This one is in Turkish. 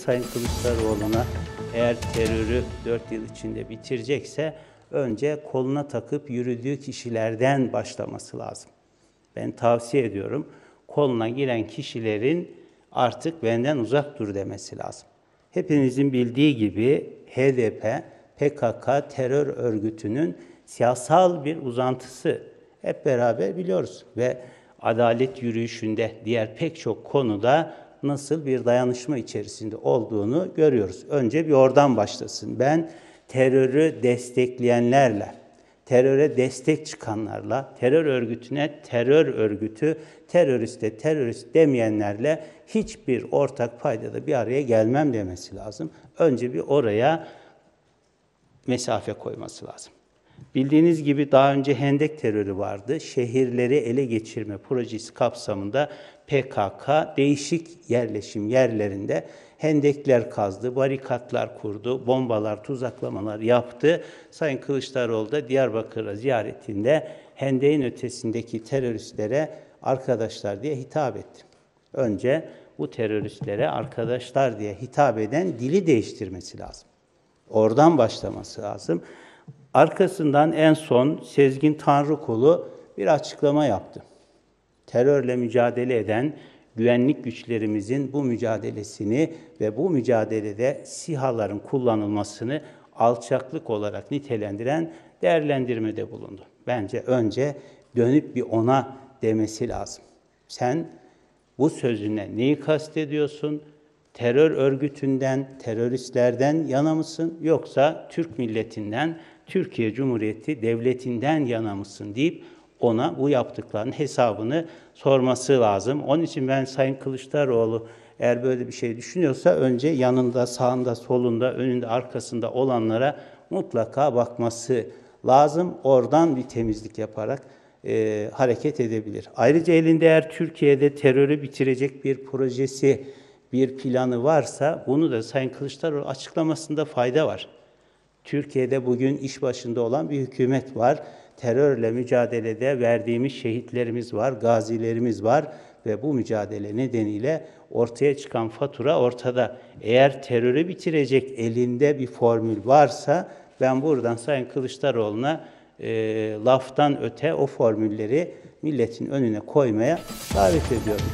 Sayın Kılıçdaroğlu'na eğer terörü 4 yıl içinde bitirecekse önce koluna takıp yürüdüğü kişilerden başlaması lazım. Ben tavsiye ediyorum. Koluna giren kişilerin artık benden uzak dur demesi lazım. Hepinizin bildiği gibi HDP, PKK terör örgütünün siyasal bir uzantısı. Hep beraber biliyoruz ve adalet yürüyüşünde diğer pek çok konuda nasıl bir dayanışma içerisinde olduğunu görüyoruz. Önce bir oradan başlasın. Ben terörü destekleyenlerle, teröre destek çıkanlarla, terör örgütüne terör örgütü, teröriste terörist demeyenlerle hiçbir ortak paydada bir araya gelmem demesi lazım. Önce bir oraya mesafe koyması lazım. Bildiğiniz gibi daha önce hendek terörü vardı. Şehirleri ele geçirme projesi kapsamında PKK değişik yerleşim yerlerinde hendekler kazdı, barikatlar kurdu, bombalar, tuzaklamalar yaptı. Sayın Kılıçdaroğlu da Diyarbakır'a ziyaretinde hendeğin ötesindeki teröristlere arkadaşlar diye hitap etti. Önce bu teröristlere arkadaşlar diye hitap eden dili değiştirmesi lazım. Oradan başlaması lazım. Arkasından en son Sezgin Tanrıkulu bir açıklama yaptı. Terörle mücadele eden güvenlik güçlerimizin bu mücadelesini ve bu mücadelede SİHA'ların kullanılmasını alçaklık olarak nitelendiren değerlendirmede bulundu. Bence önce dönüp bir ona demesi lazım. Sen bu sözüne neyi kastediyorsun? Terör örgütünden, teröristlerden yana mısın yoksa Türk milletinden, Türkiye Cumhuriyeti devletinden yana mısın deyip ona bu yaptıklarının hesabını sorması lazım. Onun için ben Sayın Kılıçdaroğlu eğer böyle bir şey düşünüyorsa önce yanında, sağında, solunda, önünde, arkasında olanlara mutlaka bakması lazım. Oradan bir temizlik yaparak e, hareket edebilir. Ayrıca elinde eğer Türkiye'de terörü bitirecek bir projesi, bir planı varsa bunu da Sayın Kılıçdaroğlu açıklamasında fayda var. Türkiye'de bugün iş başında olan bir hükümet var. Terörle mücadelede verdiğimiz şehitlerimiz var, gazilerimiz var ve bu mücadele nedeniyle ortaya çıkan fatura ortada. Eğer terörü bitirecek elinde bir formül varsa ben buradan Sayın Kılıçdaroğlu'na e, laftan öte o formülleri milletin önüne koymaya davet ediyorum.